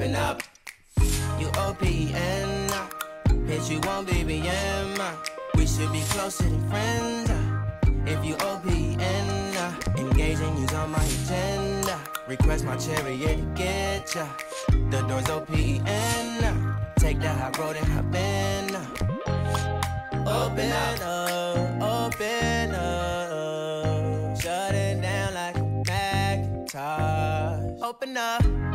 open up. You OPN. Hit uh, you on BBM. We should be closer than friends. Uh. If you OPN, uh, engaging you's on my agenda. Request my chariot to get ya. The door's OPN. Take that high road and hop in. Open up, open up. Shut down like a Macintosh. Open up.